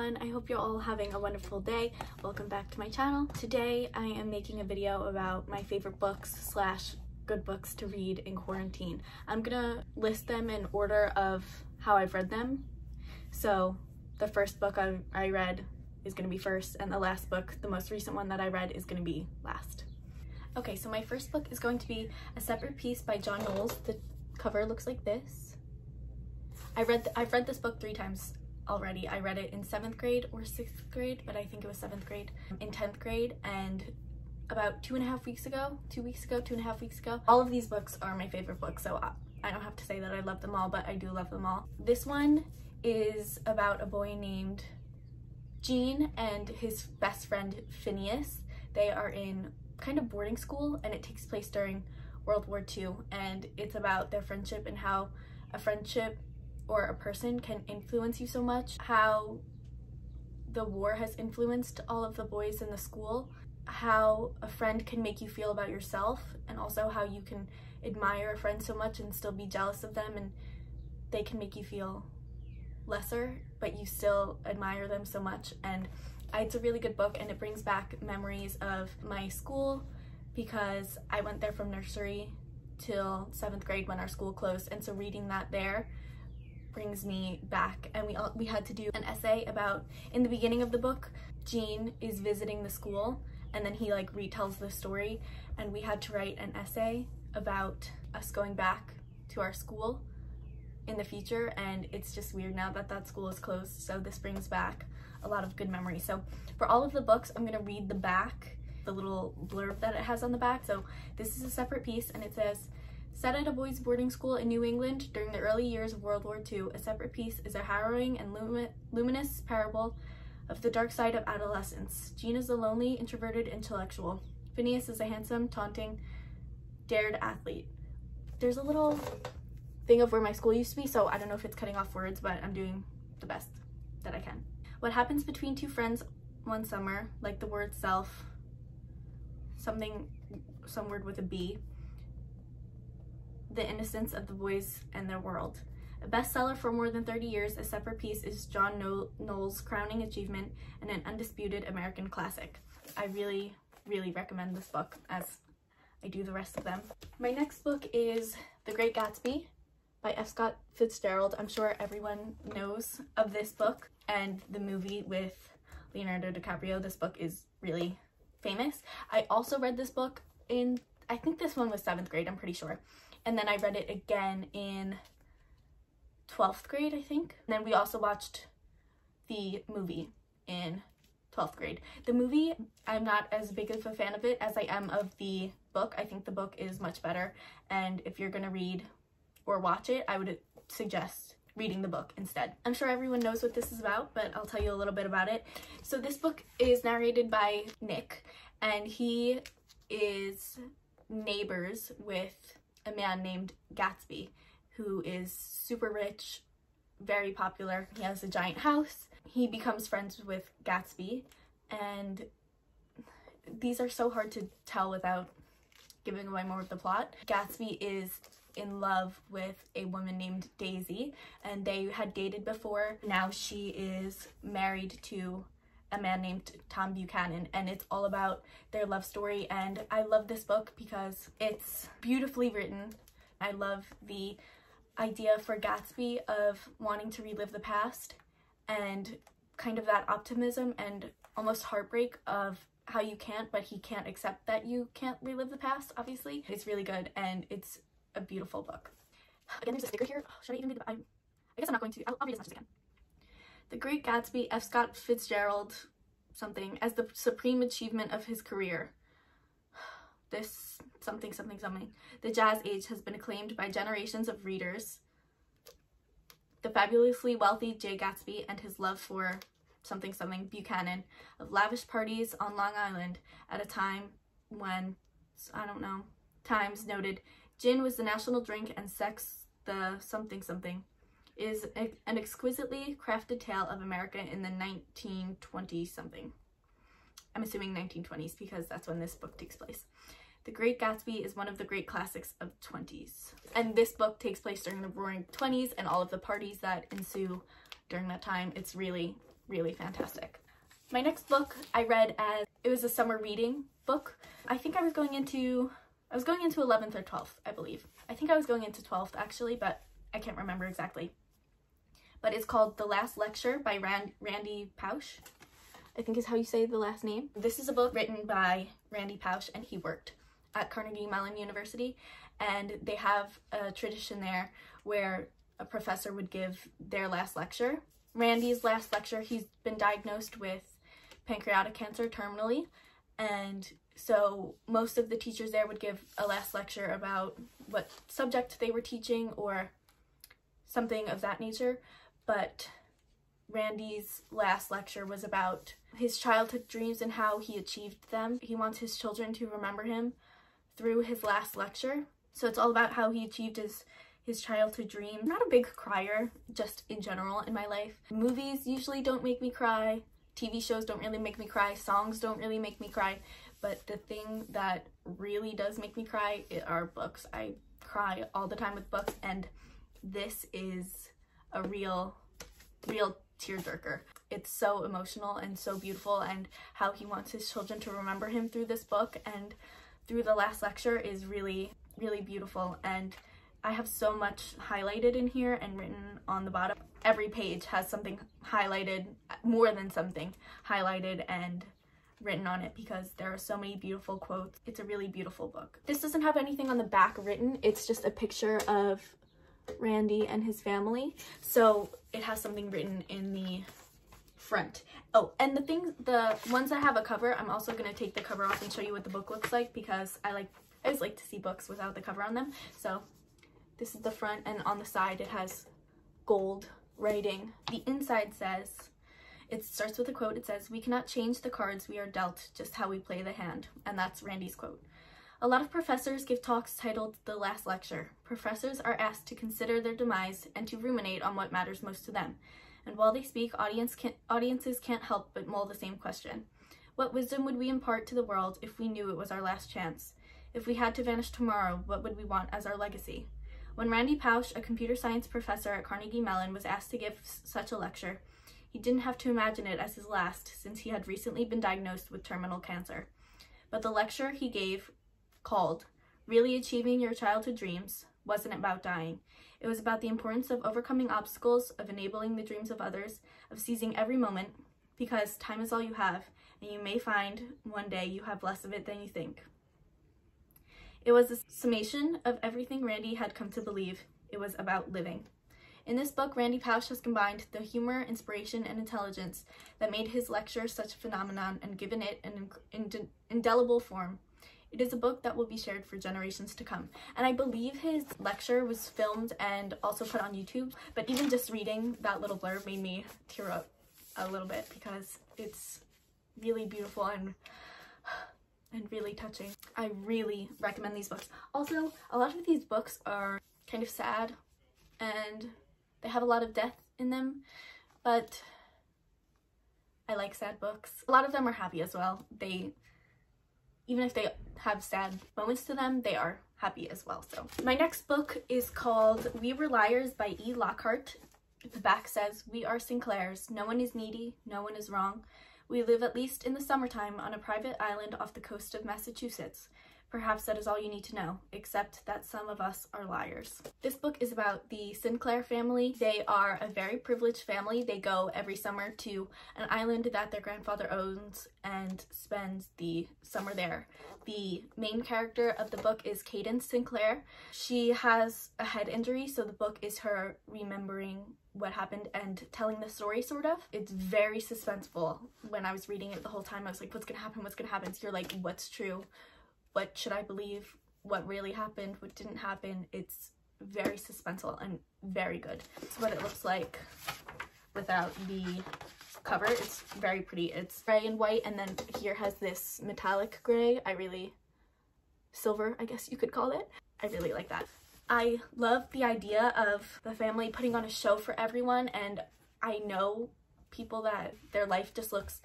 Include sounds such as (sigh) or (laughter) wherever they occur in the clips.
everyone, I hope you're all having a wonderful day. Welcome back to my channel. Today I am making a video about my favorite books slash good books to read in quarantine. I'm gonna list them in order of how I've read them. So the first book I, I read is gonna be first and the last book, the most recent one that I read is gonna be last. Okay, so my first book is going to be A Separate Peace by John Knowles. The cover looks like this. I read I've read this book three times already. I read it in seventh grade or sixth grade, but I think it was seventh grade, in 10th grade, and about two and a half weeks ago, two weeks ago, two and a half weeks ago. All of these books are my favorite books, so I don't have to say that I love them all, but I do love them all. This one is about a boy named Gene and his best friend Phineas. They are in kind of boarding school and it takes place during World War II and it's about their friendship and how a friendship or a person can influence you so much, how the war has influenced all of the boys in the school, how a friend can make you feel about yourself, and also how you can admire a friend so much and still be jealous of them and they can make you feel lesser, but you still admire them so much. And it's a really good book and it brings back memories of my school because I went there from nursery till seventh grade when our school closed. And so reading that there brings me back and we all, we had to do an essay about in the beginning of the book Gene is visiting the school and then he like retells the story and we had to write an essay about us going back to our school in the future and it's just weird now that that school is closed so this brings back a lot of good memories. So for all of the books I'm gonna read the back the little blurb that it has on the back. So this is a Separate Peace and it says Set at a boys' boarding school in New England during the early years of World War II, A Separate Peace is a harrowing and lumi luminous parable of the dark side of adolescence. Gene is a lonely, introverted intellectual. Phineas is a handsome, taunting, dared athlete. There's a little thing of where my school used to be, so I don't know if it's cutting off words, but I'm doing the best that I can. What happens between two friends one summer, like the word self, something, some word with a B, the Innocence of the Boys and Their World. A bestseller for more than 30 years, A Separate Peace is John Knowles' crowning achievement and an undisputed American classic. I really, really recommend this book as I do the rest of them. My next book is The Great Gatsby by F. Scott Fitzgerald. I'm sure everyone knows of this book and the movie with Leonardo DiCaprio. This book is really famous. I also read this book in, I think this one was seventh grade, I'm pretty sure and then I read it again in 12th grade, I think. And then we also watched the movie in 12th grade. The movie, I'm not as big of a fan of it as I am of the book. I think the book is much better. And if you're gonna read or watch it, I would suggest reading the book instead. I'm sure everyone knows what this is about, but I'll tell you a little bit about it. So this book is narrated by Nick, and he is neighbors with a man named Gatsby who is super rich, very popular. He has a giant house. He becomes friends with Gatsby and these are so hard to tell without giving away more of the plot. Gatsby is in love with a woman named Daisy and they had dated before. Now she is married to a man named Tom Buchanan and it's all about their love story and I love this book because it's beautifully written. I love the idea for Gatsby of wanting to relive the past and kind of that optimism and almost heartbreak of how you can't but he can't accept that you can't relive the past obviously. It's really good and it's a beautiful book. Again there's a sticker here. should I even read the I, I guess I'm not going to. I'll, I'll read as much as I can. The Great Gatsby, F. Scott Fitzgerald, something, as the supreme achievement of his career. (sighs) This something, something, something. The Jazz Age has been acclaimed by generations of readers. The fabulously wealthy Jay Gatsby and his love for something, something Buchanan of lavish parties on Long Island at a time when, I don't know, Times noted gin was the national drink and sex the something, something is an exquisitely crafted tale of America in the 1920 something. I'm assuming 1920s because that's when this book takes place. The Great Gatsby is one of the great classics of 20s. And this book takes place during the roaring 20s and all of the parties that ensue during that time. It's really, really fantastic. My next book I read as, it was a summer reading book. I think I was going into, I was going into 11th or 12th, I believe. I think I was going into 12th actually, but I can't remember exactly. But it's called The Last Lecture by Rand Randy Pausch. I think is how you say the last name. This is a book written by Randy Pausch and he worked at Carnegie Mellon University and they have a tradition there where a professor would give their last lecture. Randy's last lecture, he's been diagnosed with pancreatic cancer terminally and so most of the teachers there would give a last lecture about what subject they were teaching or something of that nature but Randy's last lecture was about his childhood dreams and how he achieved them. He wants his children to remember him through his last lecture. So it's all about how he achieved his his childhood dream. I'm not a big crier, just in general in my life. Movies usually don't make me cry. TV shows don't really make me cry. Songs don't really make me cry. But the thing that really does make me cry are books. I cry all the time with books and this is a real, real tearjerker. It's so emotional and so beautiful and how he wants his children to remember him through this book and through the last lecture is really, really beautiful and I have so much highlighted in here and written on the bottom. Every page has something highlighted, more than something highlighted and written on it because there are so many beautiful quotes. It's a really beautiful book. This doesn't have anything on the back written. It's just a picture of Randy and his family. So it has something written in the front. Oh, and the things, the ones that have a cover, I'm also going to take the cover off and show you what the book looks like because I like, I always like to see books without the cover on them. So this is the front and on the side it has gold writing. The inside says, it starts with a quote. It says, we cannot change the cards we are dealt, just how we play the hand. And that's Randy's quote. A lot of professors give talks titled The Last Lecture. Professors are asked to consider their demise and to ruminate on what matters most to them. And while they speak, audience can, audiences can't help but mull the same question. What wisdom would we impart to the world if we knew it was our last chance? If we had to vanish tomorrow, what would we want as our legacy? When Randy Pausch, a computer science professor at Carnegie Mellon, was asked to give such a lecture, he didn't have to imagine it as his last since he had recently been diagnosed with terminal cancer. But the lecture he gave called Really Achieving Your Childhood Dreams wasn't about dying. It was about the importance of overcoming obstacles, of enabling the dreams of others, of seizing every moment, because time is all you have, and you may find one day you have less of it than you think. It was a summation of everything Randy had come to believe. It was about living. In this book, Randy Pausch has combined the humor, inspiration, and intelligence that made his lecture such a phenomenon and given it an indelible form. It is a book that will be shared for generations to come. And I believe his lecture was filmed and also put on YouTube, but even just reading that little blurb made me tear up a little bit because it's really beautiful and and really touching. I really recommend these books. Also, a lot of these books are kind of sad and they have a lot of death in them, but I like sad books. A lot of them are happy as well. They even if they have sad moments to them, they are happy as well. So my next book is called We Were Liars by E. Lockhart. The back says, We are Sinclairs. No one is needy. No one is wrong. We live at least in the summertime on a private island off the coast of Massachusetts. Perhaps that is all you need to know, except that some of us are liars. This book is about the Sinclair family. They are a very privileged family. They go every summer to an island that their grandfather owns and spends the summer there. The main character of the book is Cadence Sinclair. She has a head injury, so the book is her remembering what happened and telling the story sort of. It's very suspenseful. When I was reading it the whole time, I was like, what's gonna happen? What's gonna happen? So you're like, what's true? What should I believe, what really happened, what didn't happen. It's very suspenseful and very good. It's what it looks like without the cover. It's very pretty. It's gray and white and then here has this metallic gray. I really, silver I guess you could call it. I really like that. I love the idea of the family putting on a show for everyone and I know people that their life just looks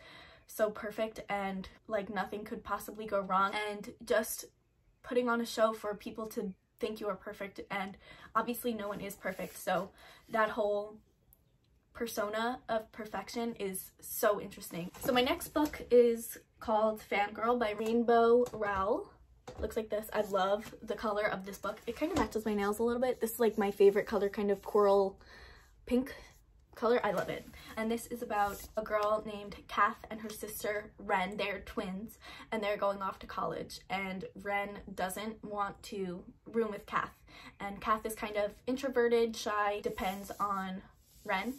so perfect and like nothing could possibly go wrong and just putting on a show for people to think you are perfect and obviously no one is perfect so that whole persona of perfection is so interesting. So my next book is called Fangirl by Rainbow Rowell. Looks like this. I love the color of this book. It kind of matches my nails a little bit. This is like my favorite color, kind of coral pink color. I love it. And this is about a girl named Kath and her sister Wren. They're twins and they're going off to college. And Wren doesn't want to room with Kath. And Kath is kind of introverted, shy, depends on Wren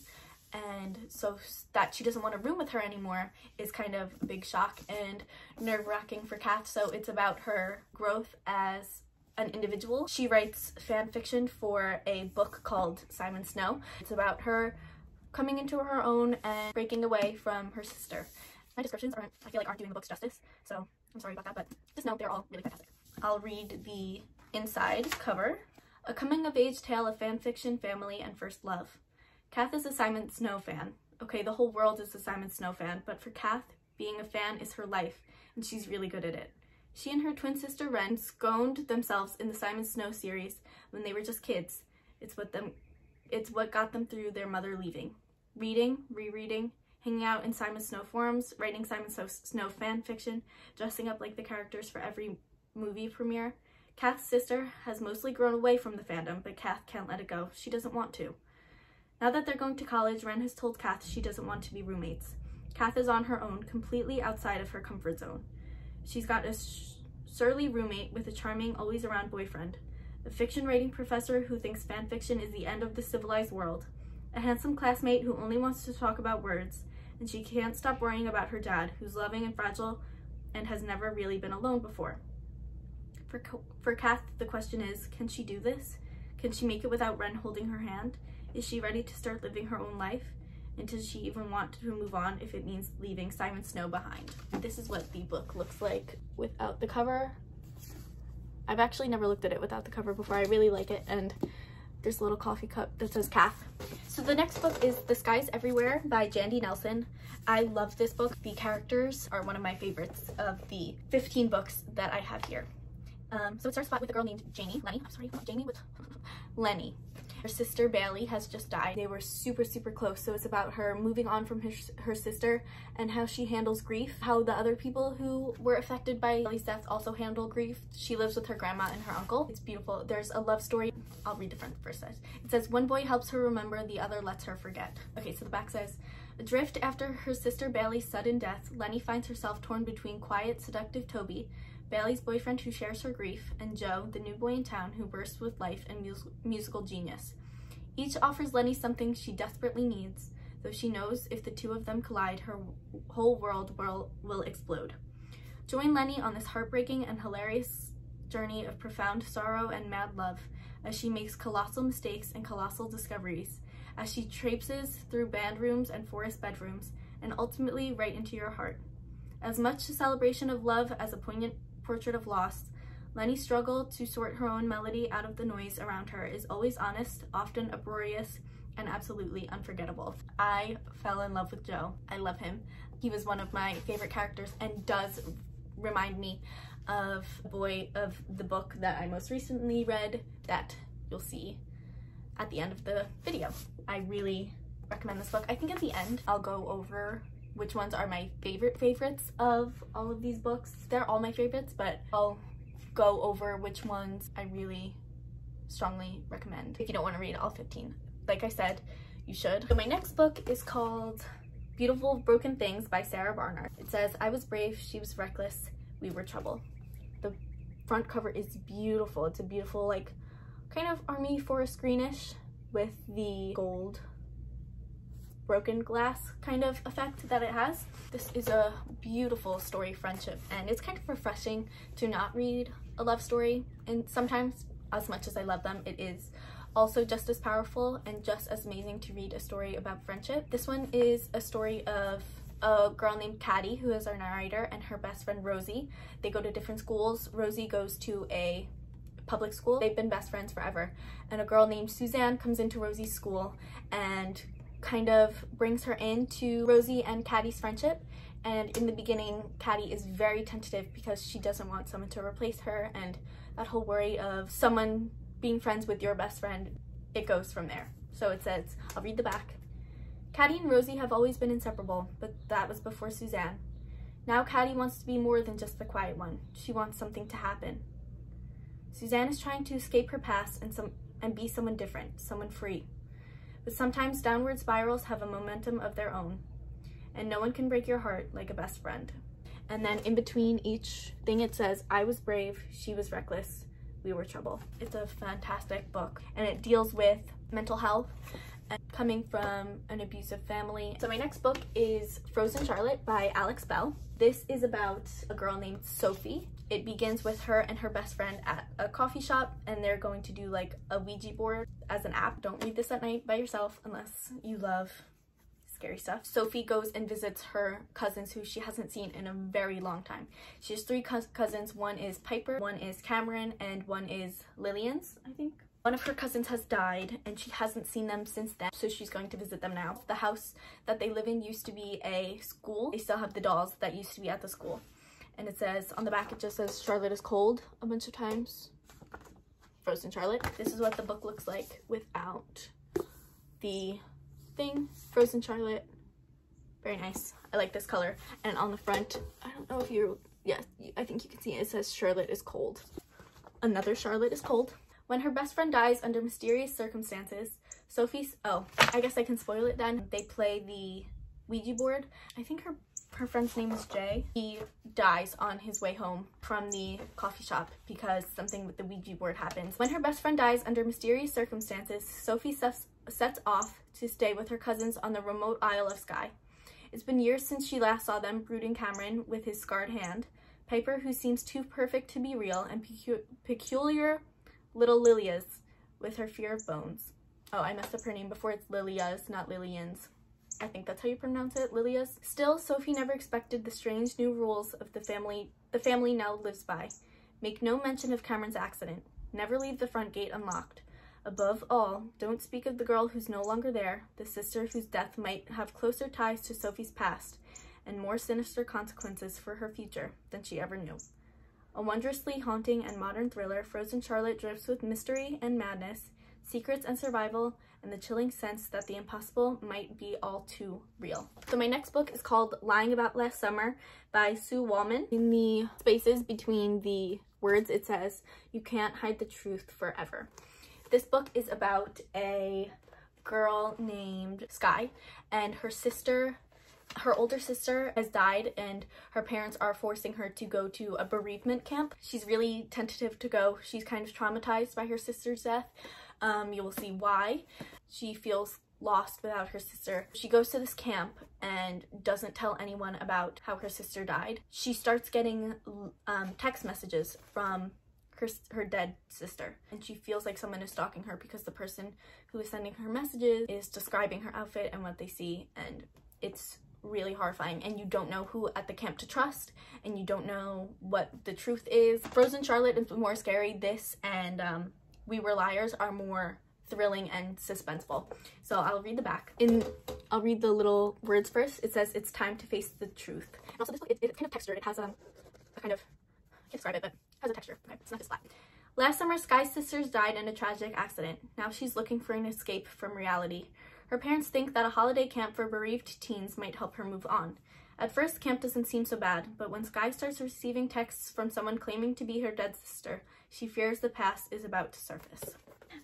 and so that she doesn't want to room with her anymore is kind of a big shock and nerve-wracking for Kath. So it's about her growth as an individual. She writes fan fiction for a book called Simon Snow. It's about her coming into her own and breaking away from her sister. My descriptions aren't, I feel like aren't doing the books justice, so I'm sorry about that, but just know they're all really fantastic. I'll read the inside cover. A coming-of-age tale of fan fiction, family, and first love. Kath is a Simon Snow fan. Okay, the whole world is a Simon Snow fan, but for Kath, being a fan is her life, and she's really good at it. She and her twin sister Wren sconed themselves in the Simon Snow series when they were just kids. It's what them it's what got them through their mother leaving. Reading, rereading, hanging out in Simon Snow forums, writing Simon Snow fan fiction, dressing up like the characters for every movie premiere. Kath's sister has mostly grown away from the fandom, but Kath can't let it go. She doesn't want to. Now that they're going to college, Wren has told Kath she doesn't want to be roommates. Kath is on her own, completely outside of her comfort zone. She's got a surly roommate with a charming, always around boyfriend, a fiction writing professor who thinks fanfiction is the end of the civilized world, a handsome classmate who only wants to talk about words, and she can't stop worrying about her dad, who's loving and fragile and has never really been alone before. For, for Kath, the question is, can she do this? Can she make it without Wren holding her hand? Is she ready to start living her own life? And does she even want to move on if it means leaving Simon Snow behind? This is what the book looks like without the cover. I've actually never looked at it without the cover before. I really like it and a little coffee cup that says Kath. So the next book is The Sky Is Everywhere by Jandy Nelson. I love this book. The characters are one of my favorites of the 15 books that I have here. Um, so it starts with a girl named Jamie, Lenny, I'm sorry, Jamie with (laughs) Lenny. Her sister Bailey has just died. They were super, super close. So it's about her moving on from his, her sister and how she handles grief, how the other people who were affected by Bailey's death also handle grief. She lives with her grandma and her uncle. It's beautiful. There's a love story. I'll read the front first. It says, one boy helps her remember, the other lets her forget. Okay, so the back says, Adrift after her sister Bailey's sudden death, Lenny finds herself torn between quiet, seductive Toby Bailey's boyfriend who shares her grief, and Joe, the new boy in town who bursts with life and mus musical genius. Each offers Lenny something she desperately needs, though she knows if the two of them collide, her whole world will, will explode. Join Lenny on this heartbreaking and hilarious journey of profound sorrow and mad love as she makes colossal mistakes and colossal discoveries, as she traipses through band rooms and forest bedrooms, and ultimately right into your heart. As much a celebration of love as a poignant portrait of loss, Lenny's struggle to sort her own melody out of the noise around her is always honest, often uproarious, and absolutely unforgettable. I fell in love with Joe. I love him. He was one of my favorite characters and does remind me of the boy of the book that I most recently read that you'll see at the end of the video. I really recommend this book. I think at the end I'll go over which ones are my favorite favorites of all of these books. They're all my favorites, but I'll go over which ones I really strongly recommend if you don't want to read all 15. Like I said, you should. So my next book is called Beautiful Broken Things by Sara Barnard. It says, I was brave, she was reckless, we were trouble. The front cover is beautiful. It's a beautiful, like, kind of army forest greenish with the gold broken glass kind of effect that it has. This is a beautiful story friendship and it's kind of refreshing to not read a love story and sometimes as much as I love them it is also just as powerful and just as amazing to read a story about friendship. This one is a story of a girl named Caddy who is our narrator and her best friend Rosie. They go to different schools. Rosie goes to a public school. They've been best friends forever. And a girl named Suzanne comes into Rosie's school and kind of brings her into Rosie and Caddy's friendship. And in the beginning, Caddy is very tentative because she doesn't want someone to replace her and that whole worry of someone being friends with your best friend, it goes from there. So it says, I'll read the back. Caddy and Rosie have always been inseparable, but that was before Suzanne. Now Caddy wants to be more than just the quiet one. She wants something to happen. Suzanne is trying to escape her past and some and be someone different, someone free. But sometimes downward spirals have a momentum of their own, and no one can break your heart like a best friend. And then in between each thing it says, I was brave, she was reckless, we were trouble. It's a fantastic book and it deals with mental health and coming from an abusive family. So my next book is Frozen Charlotte by Alex Bell. This is about a girl named Sophie. It begins with her and her best friend at a coffee shop and they're going to do like a Ouija board as an app. Don't read this at night by yourself unless you love scary stuff. Sophie goes and visits her cousins who she hasn't seen in a very long time. She has three cousins. One is Piper, one is Cameron, and one is Lillian's, I think. One of her cousins has died and she hasn't seen them since then, so she's going to visit them now. The house that they live in used to be a school. They still have the dolls that used to be at the school. And it says, on the back it just says Charlotte is cold a bunch of times. Frozen Charlotte. This is what the book looks like without the thing. Frozen Charlotte. Very nice. I like this color. And on the front, I don't know if you, yes, I think you can see it. It says Charlotte is cold. Another Charlotte is cold. When her best friend dies under mysterious circumstances, Sophie's, oh, I guess I can spoil it then. They play the Ouija board. I think her her friend's name is Jay. He dies on his way home from the coffee shop because something with the Ouija board happens. When her best friend dies under mysterious circumstances, Sophie sets, sets off to stay with her cousins on the remote Isle of Skye. It's been years since she last saw them, brooding Cameron with his scarred hand, Piper, who seems too perfect to be real, and pecu peculiar little Lilias with her fear of bones. Oh, I messed up her name before. It's Lilias, not Lillian's. I think that's how you pronounce it, Lilias. Still, Sophie never expected the strange new rules of the family the family now lives by. Make no mention of Cameron's accident. Never leave the front gate unlocked. Above all, don't speak of the girl who's no longer there, the sister whose death might have closer ties to Sophie's past and more sinister consequences for her future than she ever knew. A wondrously haunting and modern thriller, Frozen Charlotte drips with mystery and madness, secrets and survival, and the chilling sense that the impossible might be all too real. So my next book is called Lying About Last Summer by Sue Wallman. In the spaces between the words, it says, you can't hide the truth forever. This book is about a girl named Skye and her sister her older sister has died and her parents are forcing her to go to a bereavement camp. She's really tentative to go. She's kind of traumatized by her sister's death. Um, you will see why. She feels lost without her sister. She goes to this camp and doesn't tell anyone about how her sister died. She starts getting um, text messages from her, her dead sister and she feels like someone is stalking her because the person who is sending her messages is describing her outfit and what they see and it's really horrifying and you don't know who at the camp to trust and you don't know what the truth is. Frozen Charlotte is more scary. This and um, We Were Liars are more thrilling and suspenseful. So I'll read the back. In I'll read the little words first. It says it's time to face the truth. And also this book, it, it's kind of textured. It has um, a kind of, I can't describe it, but has a texture. It's not just flat. Last summer, Skye's sisters died in a tragic accident. Now she's looking for an escape from reality. Her parents think that a holiday camp for bereaved teens might help her move on. At first, camp doesn't seem so bad, but when Skye starts receiving texts from someone claiming to be her dead sister, she fears the past is about to surface.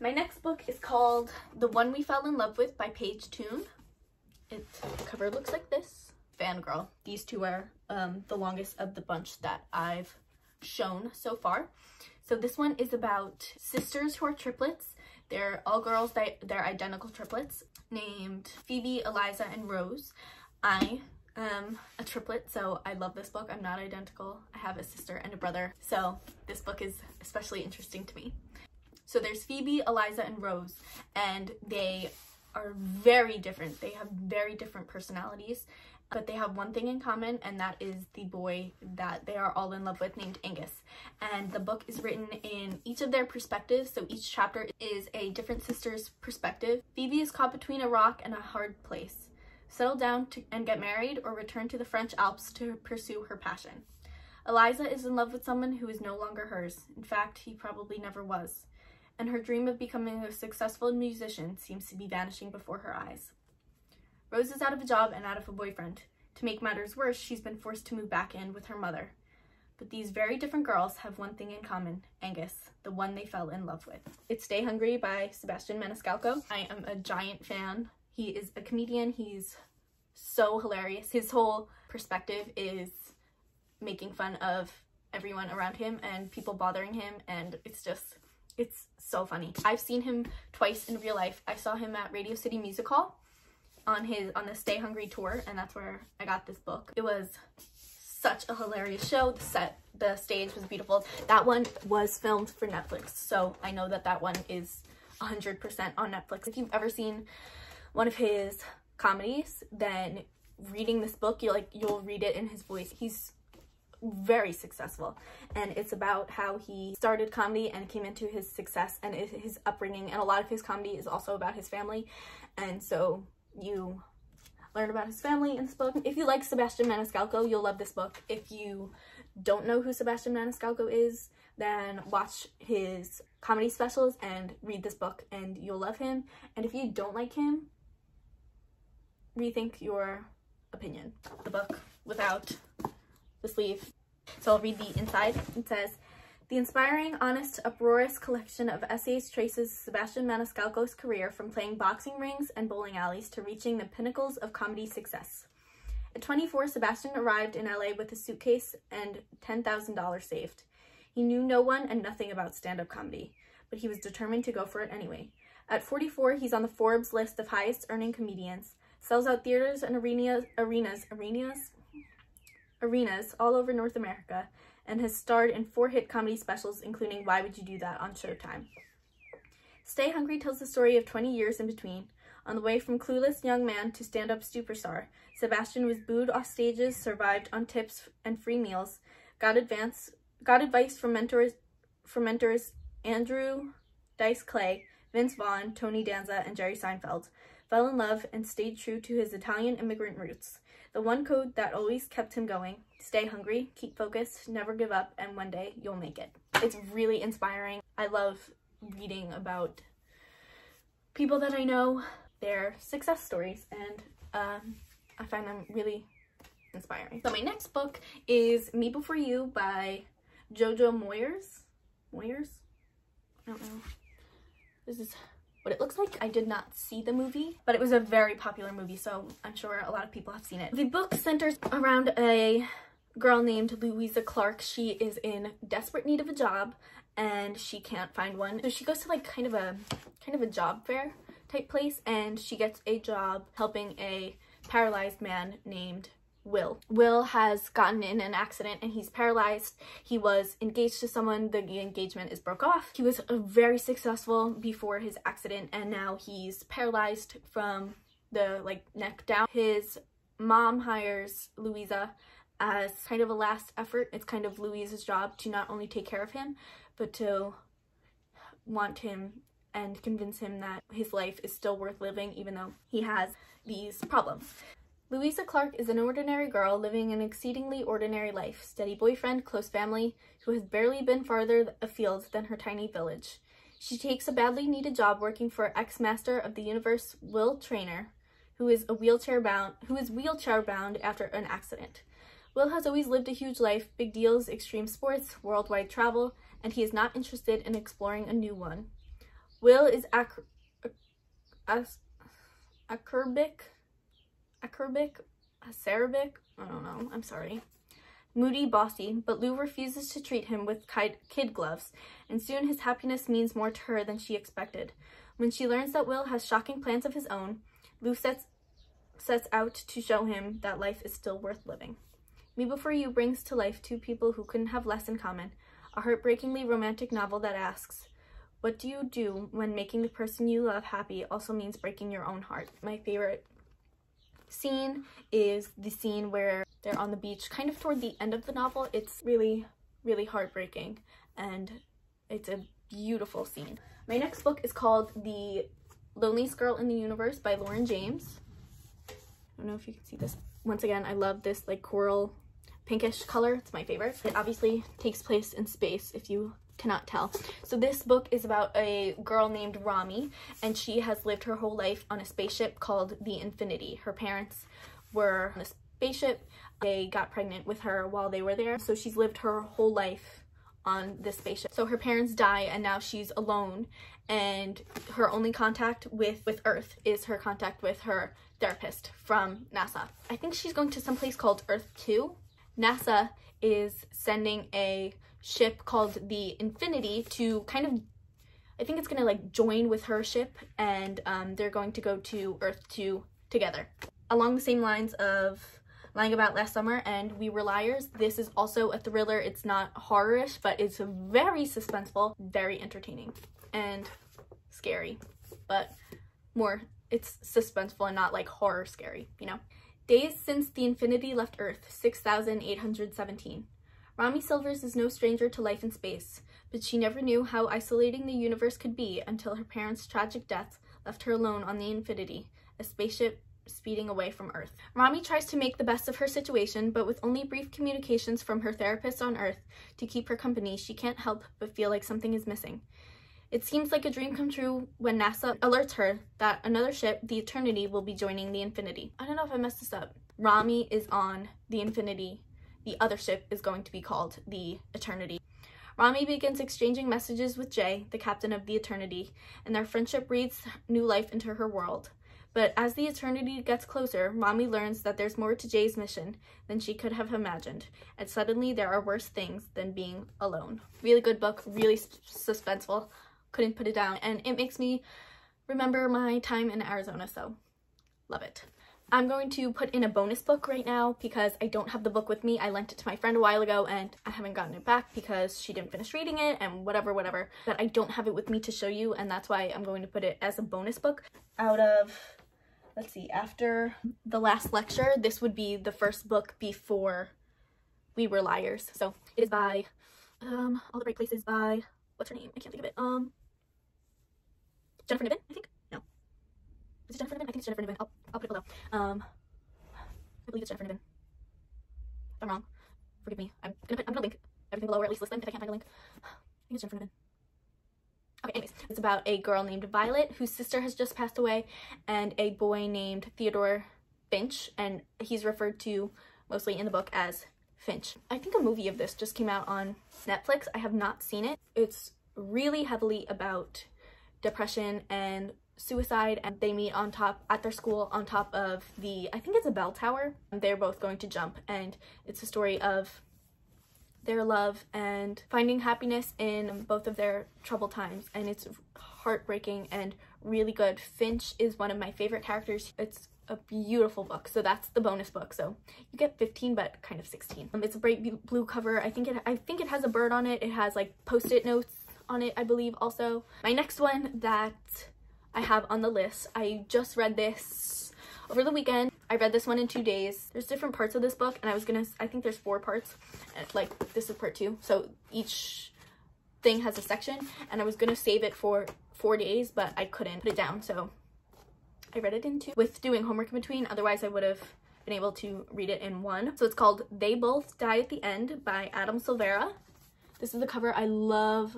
My next book is called The One We Fell in Love With by Paige Toon. Its cover looks like this. Fangirl. These two are um, the longest of the bunch that I've shown so far. So this one is about sisters who are triplets. They're all girls, they, they're identical triplets named Phoebe, Eliza, and Rose. I am a triplet, so I love this book. I'm not identical. I have a sister and a brother, so this book is especially interesting to me. So there's Phoebe, Eliza, and Rose, and they are very different. They have very different personalities, but they have one thing in common and that is the boy that they are all in love with named Angus. And the book is written in each of their perspectives, so each chapter is a different sister's perspective. Phoebe is caught between a rock and a hard place. Settle down to, and get married or return to the French Alps to pursue her passion. Eliza is in love with someone who is no longer hers. In fact, he probably never was. And her dream of becoming a successful musician seems to be vanishing before her eyes. Rose is out of a job and out of a boyfriend. To make matters worse, she's been forced to move back in with her mother. But these very different girls have one thing in common, Angus, the one they fell in love with. It's Stay Hungry by Sebastian Maniscalco. I am a giant fan. He is a comedian. He's so hilarious. His whole perspective is making fun of everyone around him and people bothering him and it's just it's so funny. I've seen him twice in real life. I saw him at Radio City Music Hall on his on the Stay Hungry tour and that's where I got this book. It was such a hilarious show. The set, the stage was beautiful. That one was filmed for Netflix, so I know that that one is 100% on Netflix. If you've ever seen one of his comedies, then reading this book, you like you'll read it in his voice. He's very successful and it's about how he started comedy and came into his success and his upbringing and a lot of his comedy is also about his family and so you learn about his family in this book. If you like Sebastian Maniscalco, you'll love this book. If you don't know who Sebastian Maniscalco is, then watch his comedy specials and read this book and you'll love him. And if you don't like him, rethink your opinion. The book without the sleeve. So I'll read the inside. It says, the inspiring, honest, uproarious collection of essays traces Sebastian Maniscalco's career from playing boxing rings and bowling alleys to reaching the pinnacles of comedy success. At 24, Sebastian arrived in LA with a suitcase and $10,000 saved. He knew no one and nothing about stand-up comedy, but he was determined to go for it anyway. At 44, he's on the Forbes list of highest earning comedians, sells out theaters and arenas, arenas, arenas, arenas all over North America, and has starred in four hit comedy specials, including Why Would You Do That on Showtime. Stay Hungry tells the story of 20 years in between. On the way from clueless young man to stand-up superstar, Sebastian was booed off stages, survived on tips and free meals, got advance, got advice from mentors, from mentors Andrew Dice Clay, Vince Vaughn, Tony Danza, and Jerry Seinfeld, fell in love and stayed true to his Italian immigrant roots. The one code that always kept him going. Stay hungry, keep focused, never give up, and one day you'll make it. It's really inspiring. I love reading about people that I know, their success stories, and um, I find them really inspiring. So my next book is Me Before You by Jojo Moyers. Moyers? I don't know. This is what it looks like. I did not see the movie, but it was a very popular movie, so I'm sure a lot of people have seen it. The book centers around a girl named Louisa Clark. She is in desperate need of a job and she can't find one. So she goes to like kind of a kind of a job fair type place and she gets a job helping a paralyzed man named Will. Will has gotten in an accident and he's paralyzed. He was engaged to someone, the engagement is broke off. He was very successful before his accident and now he's paralyzed from the like neck down. His mom hires Louisa as kind of a last effort. It's kind of Louisa's job to not only take care of him, but to want him and convince him that his life is still worth living even though he has these problems. Louisa Clark is an ordinary girl living an exceedingly ordinary life, steady boyfriend, close family, who has barely been farther afield than her tiny village. She takes a badly needed job working for ex-master of the universe Will Traynor, who is a wheelchair bound who is wheelchair bound after an accident. Will has always lived a huge life, big deals, extreme sports, worldwide travel, and he is not interested in exploring a new one. Will is ac- ac- acerbic acerbic, acerbic, I don't know, I'm sorry. Moody, bossy, but Lou refuses to treat him with kid gloves, and soon his happiness means more to her than she expected. When she learns that Will has shocking plans of his own, Lou sets, sets out to show him that life is still worth living. Me Before You brings to life two people who couldn't have less in common, a heartbreakingly romantic novel that asks, what do you do when making the person you love happy also means breaking your own heart? My favorite scene is the scene where they're on the beach kind of toward the end of the novel. It's really, really heartbreaking and it's a beautiful scene. My next book is called The Loneliest Girl in the Universe by Lauren James. I don't know if you can see this. Once again, I love this like coral pinkish color. It's my favorite. It obviously takes place in space if you cannot tell. So this book is about a girl named Romy, and she has lived her whole life on a spaceship called the Infinity. Her parents were on a spaceship. They got pregnant with her while they were there, so she's lived her whole life on this spaceship. So her parents die and now she's alone and her only contact with with Earth is her contact with her therapist from NASA. I think she's going to some place called Earth 2. NASA is sending a ship called the Infinity to kind of, I think it's gonna like join with her ship and um, they're going to go to Earth 2 together. Along the same lines of Lying About Last Summer and We Were Liars, this is also a thriller. It's not horrorish, but it's very suspenseful, very entertaining and scary, but more, it's suspenseful and not like horror scary, you know? Days since the Infinity left Earth, 6,817. Romy Silvers is no stranger to life in space, but she never knew how isolating the universe could be until her parents' tragic death left her alone on the Infinity, a spaceship speeding away from Earth. Romy tries to make the best of her situation, but with only brief communications from her therapist on Earth to keep her company, she can't help but feel like something is missing. It seems like a dream come true when NASA alerts her that another ship, the Eternity, will be joining the Infinity. I don't know if I messed this up. Romy is on the Infinity the other ship is going to be called the Eternity. Romy begins exchanging messages with Jay, the captain of the Eternity, and their friendship breathes new life into her world. But as the Eternity gets closer, Romy learns that there's more to Jay's mission than she could have imagined, and suddenly there are worse things than being alone. Really good book, really suspenseful, couldn't put it down, and it makes me remember my time in Arizona, so love it. I'm going to put in a bonus book right now because I don't have the book with me. I lent it to my friend a while ago and I haven't gotten it back because she didn't finish reading it and whatever, whatever. But I don't have it with me to show you and that's why I'm going to put it as a bonus book. Out of, let's see, after the last lecture, this would be the first book before We Were Liars. So it is by, um, All the Bright Places by, what's her name? I can't think of it. Um, Jennifer Niven, I think. Is it Jennifer Niven? I think it's Jennifer Niven. I'll, I'll put it below. Um, I believe it's Jennifer Niven. If I'm wrong, forgive me. I'm gonna put, I'm gonna link everything below, or at least list them if I can't find a link. (sighs) I think it's Jennifer Niven. Okay, anyways, it's about a girl named Violet whose sister has just passed away and a boy named Theodore Finch, and he's referred to mostly in the book as Finch. I think a movie of this just came out on Netflix. I have not seen it. It's really heavily about depression and suicide and they meet on top at their school on top of the I think it's a bell tower. They're both going to jump and it's a story of their love and finding happiness in both of their troubled times. And it's heartbreaking and really good. Finch is one of my favorite characters. It's a beautiful book. So that's the bonus book. So you get 15 but kind of 16 um, it's a bright blue cover. I think it I think it has a bird on it. It has like post-it notes on it I believe also. My next one that I have on the list. I just read this over the weekend. I read this one in two days. There's different parts of this book and I was gonna, I think there's four parts. Like this is part two. So each thing has a section and I was gonna save it for four days, but I couldn't put it down. So I read it in two with doing homework in between. Otherwise I would have been able to read it in one. So it's called They Both Die at the End by Adam Silvera. This is the cover. I love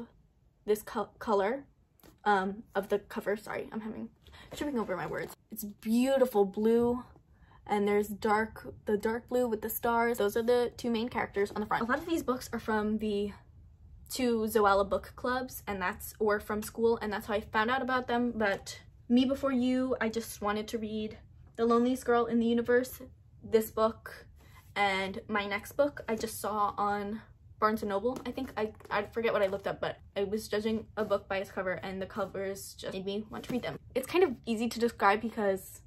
this co color um, of the cover. Sorry, I'm having tripping over my words. It's beautiful blue and there's dark, the dark blue with the stars. Those are the two main characters on the front. A lot of these books are from the two Zoella book clubs and that's, or from school and that's how I found out about them. But Me Before You, I just wanted to read The Loneliest Girl in the Universe, this book, and my next book I just saw on Barnes & Noble, I think. I, I forget what I looked up, but I was judging a book by its cover and the covers just made me want to read them. It's kind of easy to describe because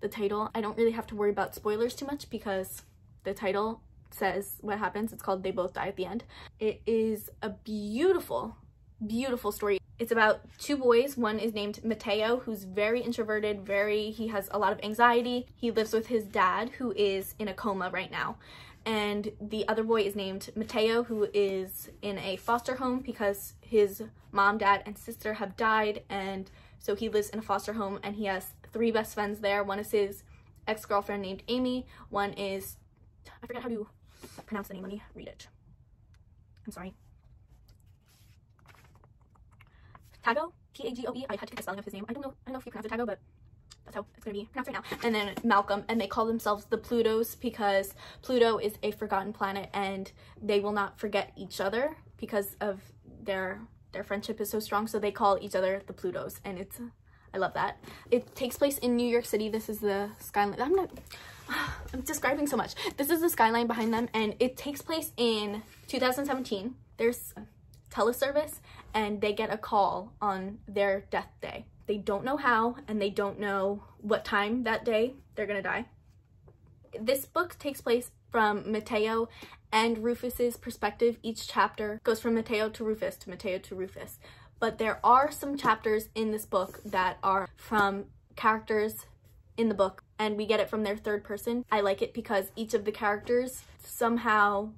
the title, I don't really have to worry about spoilers too much because the title says what happens. It's called They Both Die at the End. It is a beautiful, beautiful story. It's about two boys. One is named Mateo, who's very introverted, very, he has a lot of anxiety. He lives with his dad, who is in a coma right now and the other boy is named Mateo, who is in a foster home because his mom, dad, and sister have died, and so he lives in a foster home, and he has three best friends there. One is his ex-girlfriend named Amy, one is, I forget how to pronounce the name, let me read it. I'm sorry. Tago, T-A-G-O-E. I had to get the spelling of his name. I don't know. I don't know if you pronounce it Tago, but that's how it's gonna be pronounced right now. And then Malcolm, and they call themselves the Plutos because Pluto is a forgotten planet, and they will not forget each other because of their their friendship is so strong. So they call each other the Plutos, and it's I love that. It takes place in New York City. This is the skyline. I'm not. (sighs) I'm describing so much. This is the skyline behind them, and it takes place in 2017. There's teleservice, and they get a call on their death day. They don't know how, and they don't know what time that day they're gonna die. This book takes place from Mateo and Rufus's perspective. Each chapter goes from Mateo to Rufus to Mateo to Rufus. But there are some chapters in this book that are from characters in the book and we get it from their third person. I like it because each of the characters somehow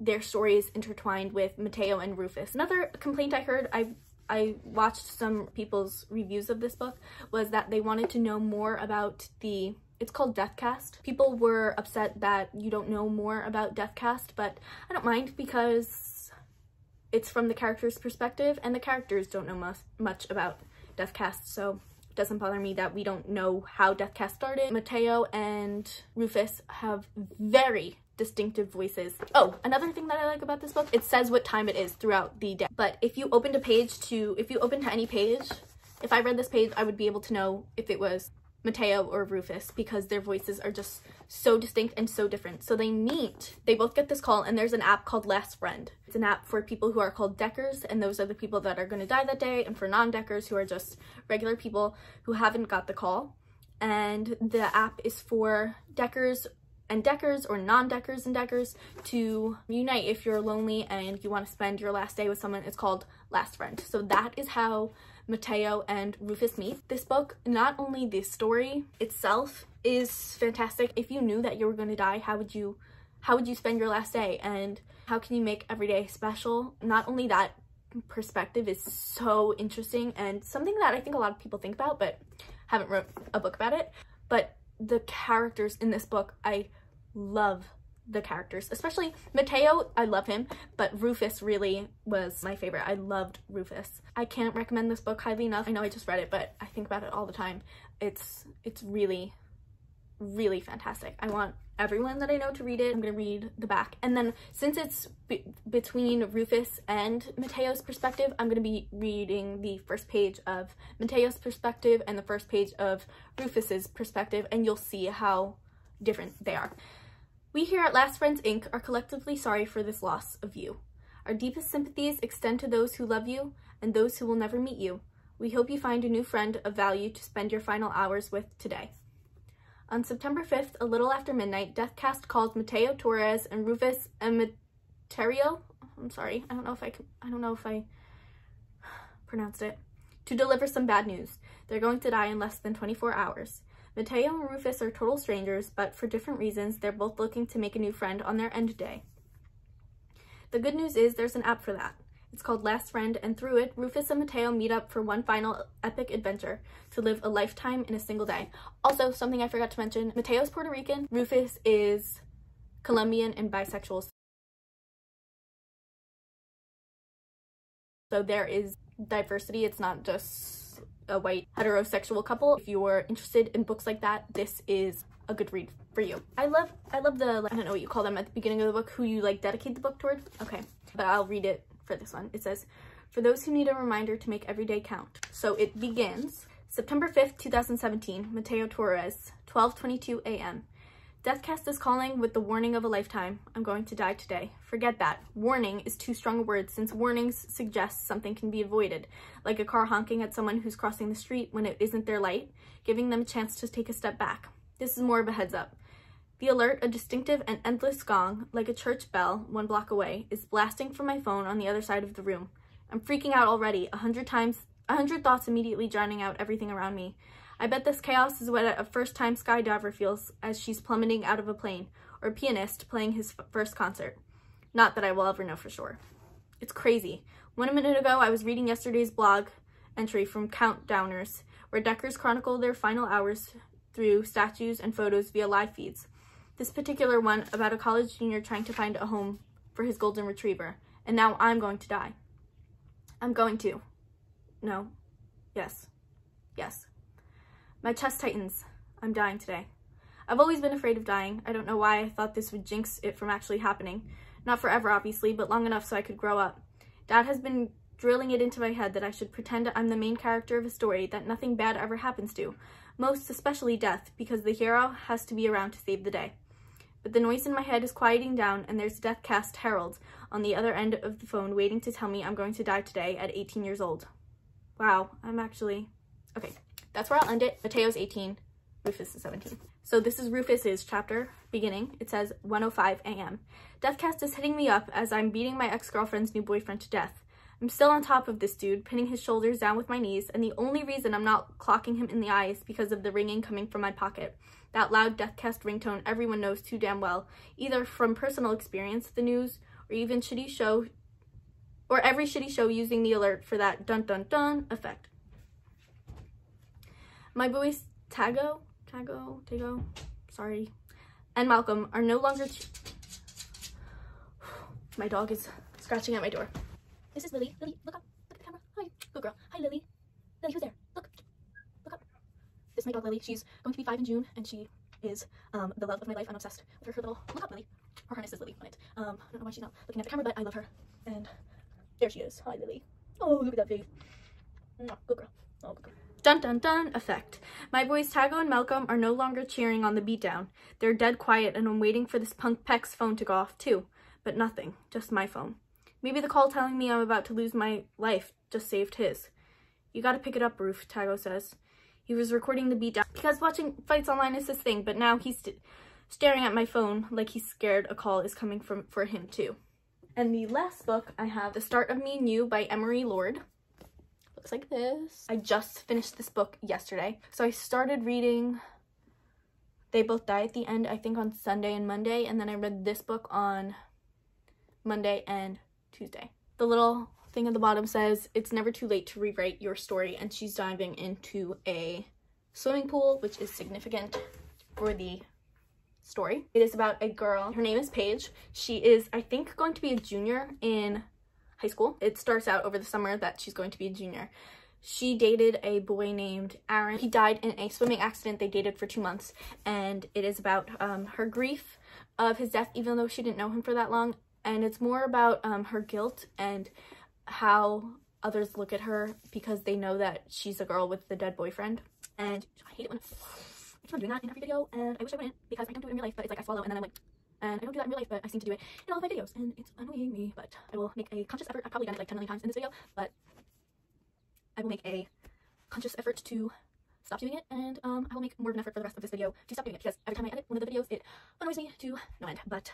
their story is intertwined with Mateo and Rufus. Another complaint I heard, I I watched some people's reviews of this book, was that they wanted to know more about the it's called Deathcast. People were upset that you don't know more about Deathcast, but I don't mind because it's from the character's perspective and the characters don't know much, much about Deathcast, so it doesn't bother me that we don't know how Deathcast started. Mateo and Rufus have very distinctive voices. Oh, another thing that I like about this book, it says what time it is throughout the day. But if you opened a page to, if you open to any page, if I read this page, I would be able to know if it was Mateo or Rufus because their voices are just so distinct and so different. So they meet, they both get this call, and there's an app called Last Friend. It's an app for people who are called Deckers, and those are the people that are going to die that day, and for non-Deckers who are just regular people who haven't got the call. And the app is for Deckers and deckers or non-deckers and deckers to unite if you're lonely and you want to spend your last day with someone. It's called last friend. So that is how mateo and rufus meet. This book not only the story itself is fantastic. If you knew that you were going to die how would you how would you spend your last day? And how can you make every day special? Not only that perspective is so interesting and something that i think a lot of people think about but haven't wrote a book about it. But the characters in this book i love the characters, especially Mateo, I love him, but Rufus really was my favorite. I loved Rufus. I can't recommend this book highly enough. I know I just read it, but I think about it all the time. It's it's really really fantastic. I want everyone that I know to read it. I'm gonna read the back. And then since it's be between Rufus and Mateo's perspective, I'm gonna be reading the first page of Mateo's perspective and the first page of Rufus's perspective, and you'll see how different they are. We here at Last Friends Inc. are collectively sorry for this loss of you. Our deepest sympathies extend to those who love you and those who will never meet you. We hope you find a new friend of value to spend your final hours with today. On September 5th, a little after midnight, Deathcast called Mateo Torrez and Rufus Emeterio, I'm sorry, I don't know if I can, I don't know if I (sighs) pronounced it, to deliver some bad news. They're going to die in less than 24 hours. Mateo and Rufus are total strangers, but for different reasons, they're both looking to make a new friend on their end day. The good news is there's an app for that. It's called Last Friend, and through it, Rufus and Mateo meet up for one final epic adventure to live a lifetime in a single day. Also, something I forgot to mention, Mateo's Puerto Rican, Rufus is Colombian and bisexual. So there is diversity, it's not just a white heterosexual couple. If you're interested in books like that, this is a good read for you. I love, I love the, I don't know what you call them at the beginning of the book, who you like dedicate the book toward. Okay, but I'll read it for this one. It says, for those who need a reminder to make every day count. So it begins September 5th, 2017, Mateo Torrez, 12.22 a.m. Deathcast is calling with the warning of a lifetime. I'm going to die today. Forget that. Warning is too strong a word since warnings suggest something can be avoided, like a car honking at someone who's crossing the street when it isn't their light, giving them a chance to take a step back. This is more of a heads up. The alert, a distinctive and endless gong, like a church bell one block away, is blasting from my phone on the other side of the room. I'm freaking out already, a hundred times, a hundred thoughts immediately drowning out everything around me. I bet this chaos is what a first-time skydiver feels as she's plummeting out of a plane, or a pianist playing his first concert. Not that I will ever know for sure. It's crazy. One minute ago, I was reading yesterday's blog entry from Countdowners, where Deckers chronicle their final hours through statues and photos via live feeds. This particular one about a college junior trying to find a home for his golden retriever. And now I'm going to die. I'm going to. No. Yes. Yes. My chest tightens. I'm dying today. I've always been afraid of dying. I don't know why I thought this would jinx it from actually happening. Not forever, obviously, but long enough so I could grow up. Dad has been drilling it into my head that I should pretend I'm the main character of a story that nothing bad ever happens to, most especially death, because the hero has to be around to save the day. But the noise in my head is quieting down, and there's Deathcast herald on the other end of the phone waiting to tell me I'm going to die today at 18 years old. Wow, I'm actually... Okay, that's where I'll end it. Mateo's 18, Rufus is 17. So this is Rufus's chapter beginning. It says 105 a.m. Deathcast is hitting me up as I'm beating my ex-girlfriend's new boyfriend to death. I'm still on top of this dude, pinning his shoulders down with my knees, and the only reason I'm not clocking him in the eye is because of the ringing coming from my pocket. That loud Deathcast ringtone everyone knows too damn well, either from personal experience, the news, or even shitty show, or every shitty show using the alert for that dun dun dun effect. My boys Tagoe, Tagoe, Tagoe, sorry, and Malcolm are no longer. (sighs) my dog is scratching at my door. This is Lily. Lily, look up. Look at the camera. Hi. Good girl. Hi, Lily. Lily, who's there? Look. Look up. This is my dog, Lily. She's going to be five in June, and she is um, the love of my life. I'm obsessed with her, little... Look up, Lily. Her harness is Lily on it. Um, I don't know why she's not looking at the camera, but I love her. And there she is. Hi, Lily. Oh, look at that face. Good girl. Oh, good girl. Dun dun dun effect. My boys Tagoe and Malcolm are no longer cheering on the beatdown. They're dead quiet and I'm waiting for this punk peck's phone to go off too. But nothing. Just my phone. Maybe the call telling me I'm about to lose my life just saved his. You gotta pick it up, Roof, Tagoe says. He was recording the beatdown because watching fights online is his thing, but now he's st staring at my phone like he's scared a call is coming from for him too. And the last book I have, The Start of Me and You by Emery Lord. Looks like this. I just finished this book yesterday. So I started reading They Both Die at the End, I think on Sunday and Monday, and then I read this book on Monday and Tuesday. The little thing at the bottom says, it's never too late to rewrite your story, and she's diving into a swimming pool, which is significant for the story. It is about a girl. Her name is Paige. She is, I think, going to be a junior in high school. It starts out over the summer that she's going to be a junior. She dated a boy named Aaron. He died in a swimming accident. They dated for two months, and it is about um, her grief of his death, even though she didn't know him for that long, and it's more about um, her guilt and how others look at her because they know that she's a girl with the dead boyfriend. And I hate it when I'm doing that in every video, and I wish I wouldn't because I don't do it in real life, but it's like I swallow and then I'm like, and I don't do that in real life, but I seem to do it in all of my videos, and it's annoying me, but I will make a conscious effort. I've probably done it like 10 million times in this video, but I will make a conscious effort to stop doing it, and um, I will make more of an effort for the rest of this video to stop doing it, because every time I edit one of the videos, it annoys me to no end, but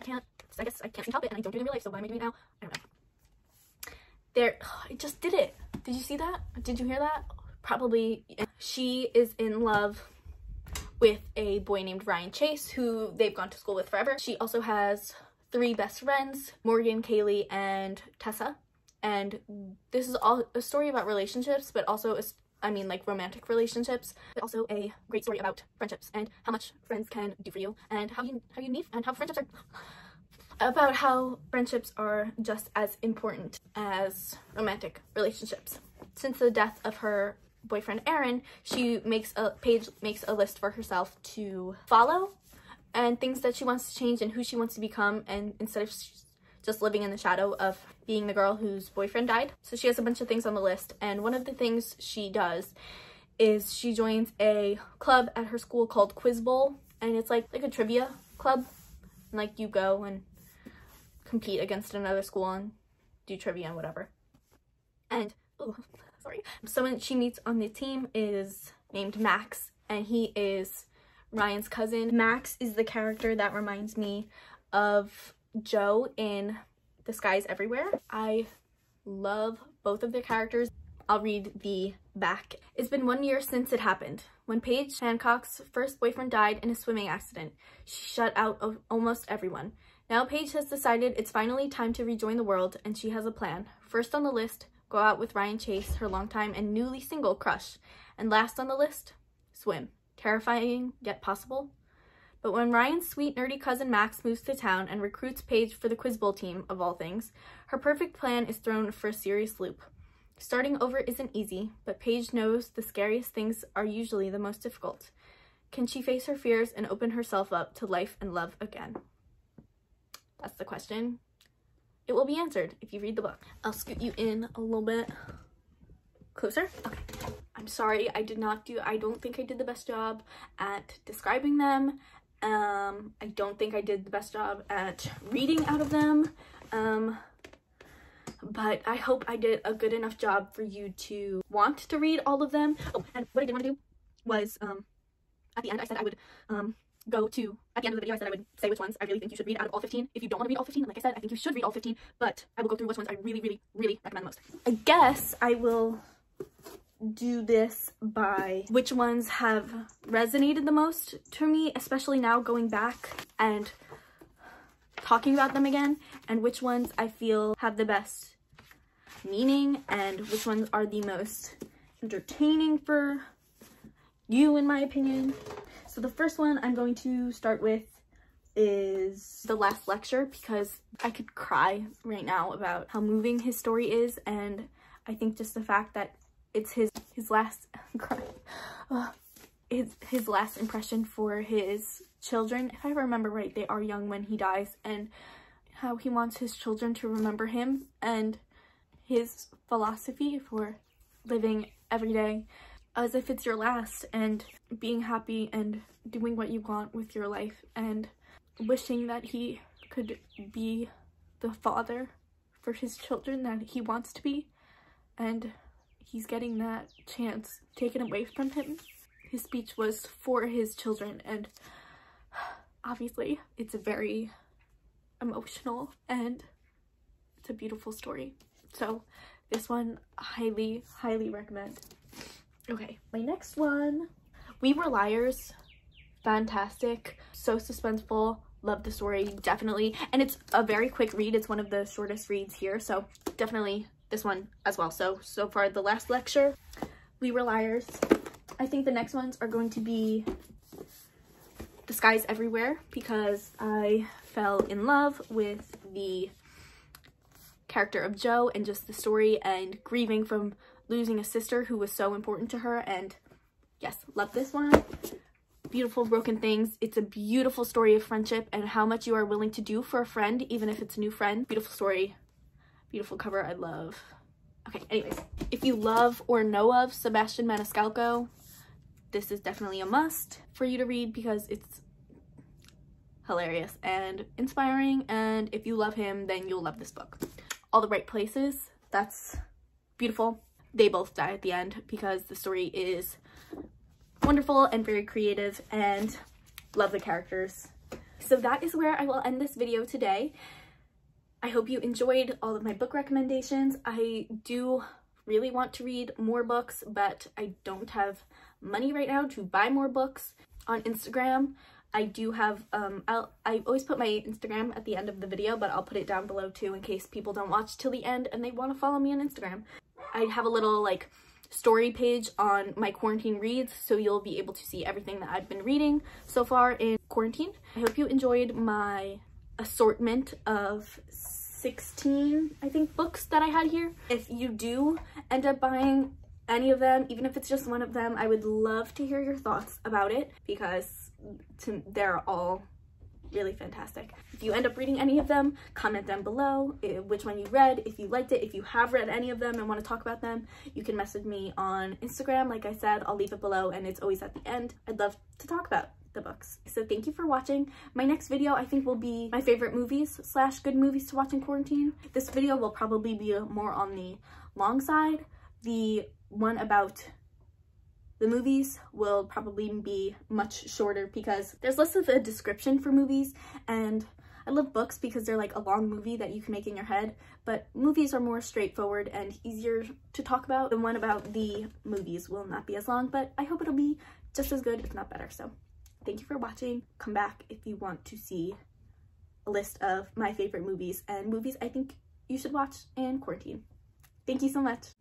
I can't I guess I can't help it and I don't do it in real life, so why am I doing it now? I don't know. There, I just did it. Did you see that? Did you hear that? Probably. She is in love with a boy named Ryan Chase, who they've gone to school with forever. She also has three best friends, Morgan, Kaylee, and Tessa. And this is all a story about relationships, but also a, I mean like romantic relationships, but also a great story about friendships and how much friends can do for you and how you how you need and how friendships are about how friendships are just as important as romantic relationships. Since the death of her boyfriend Aaron, she makes a Paige makes a list for herself to follow and things that she wants to change and who she wants to become and instead of just living in the shadow of being the girl whose boyfriend died. So she has a bunch of things on the list and one of the things she does is she joins a club at her school called Quiz Bowl and it's like like a trivia club and like you go and compete against another school and do trivia and whatever. And, oh, sorry. Someone she meets on the team is named Max, and he is Ryan's cousin. Max is the character that reminds me of Joe in The Sky Is Everywhere. I love both of their characters. I'll read the back. It's been one year since it happened. When Paige Hancock's first boyfriend died in a swimming accident, she shut out of almost everyone. Now Paige has decided it's finally time to rejoin the world and she has a plan. First on the list, go out with Ryan Chase, her longtime and newly single crush. And last on the list, swim. Terrifying, yet possible. But when Ryan's sweet, nerdy cousin Max moves to town and recruits Paige for the Quiz Bowl team, of all things, her perfect plan is thrown for a serious loop. Starting over isn't easy, but Paige knows the scariest things are usually the most difficult. Can she face her fears and open herself up to life and love again? That's the question. It will be answered if you read the book. I'll scoot you in a little bit closer. Okay. I'm sorry, I did not do, I don't think I did the best job at describing them. Um, I don't think I did the best job at reading out of them. Um, but I hope I did a good enough job for you to want to read all of them. Oh, and what I did want to do was, um, at the end I said I would, um, go to, at the end of the video I said I would say which ones I really think you should read out of all 15. If you don't want to read all 15, like I said, I think you should read all 15, but I will go through which ones I really, really, really recommend the most. I guess I will do this by which ones have resonated the most to me, especially now going back and talking about them again, and which ones I feel have the best meaning and which ones are the most entertaining for you, in my opinion. So the first one I'm going to start with is the last lecture because I could cry right now about how moving his story is and I think just the fact that it's his his last (laughs) uh, his his last impression for his children. If I remember right, they are young when he dies, and how he wants his children to remember him and his philosophy for living every day as if it's your last and being happy and doing what you want with your life and wishing that he could be the father for his children that he wants to be and he's getting that chance taken away from him. His speech was for his children and obviously it's a very emotional and it's a beautiful story. So this one highly, highly recommend. Okay, my next one, We Were Liars. Fantastic, so suspenseful, love the story, definitely. And it's a very quick read. It's one of the shortest reads here, so definitely this one as well. So, so far the last lecture, We Were Liars. I think the next ones are going to be The Sky Is Everywhere because I fell in love with the character of Joe and just the story and grieving from losing a sister who was so important to her and yes, love this one. Beautiful Broken Things. It's a beautiful story of friendship and how much you are willing to do for a friend, even if it's a new friend. Beautiful story beautiful cover I love. Okay, anyways, if you love or know of Sebastian Maniscalco, this is definitely a must for you to read because it's hilarious and inspiring and if you love him then you'll love this book. All the Bright Places, that's beautiful. They both die at the end because the story is wonderful and very creative and love the characters. So that is where I will end this video today. I hope you enjoyed all of my book recommendations. I do really want to read more books, but I don't have money right now to buy more books on Instagram. I do have, um, I'll, I always put my Instagram at the end of the video, but I'll put it down below too in case people don't watch till the end and they want to follow me on Instagram. I have a little like story page on my quarantine reads, so you'll be able to see everything that I've been reading so far in quarantine. I hope you enjoyed my assortment of 16, I think, books that I had here. If you do end up buying any of them, even if it's just one of them, I would love to hear your thoughts about it because to, they're all really fantastic. If you end up reading any of them, comment down below eh, which one you read, if you liked it, if you have read any of them and want to talk about them, you can message me on Instagram. Like I said, I'll leave it below and it's always at the end. I'd love to talk about the books. So thank you for watching. My next video I think will be my favorite movies slash good movies to watch in quarantine. This video will probably be more on the long side. The one about the movies will probably be much shorter because there's less of a description for movies and I love books because they're like a long movie that you can make in your head, but movies are more straightforward and easier to talk about. The one about the movies will not be as long, but I hope it'll be just as good, if not better. So Thank you for watching. Come back if you want to see a list of my favorite movies and movies I think you should watch in quarantine. Thank you so much.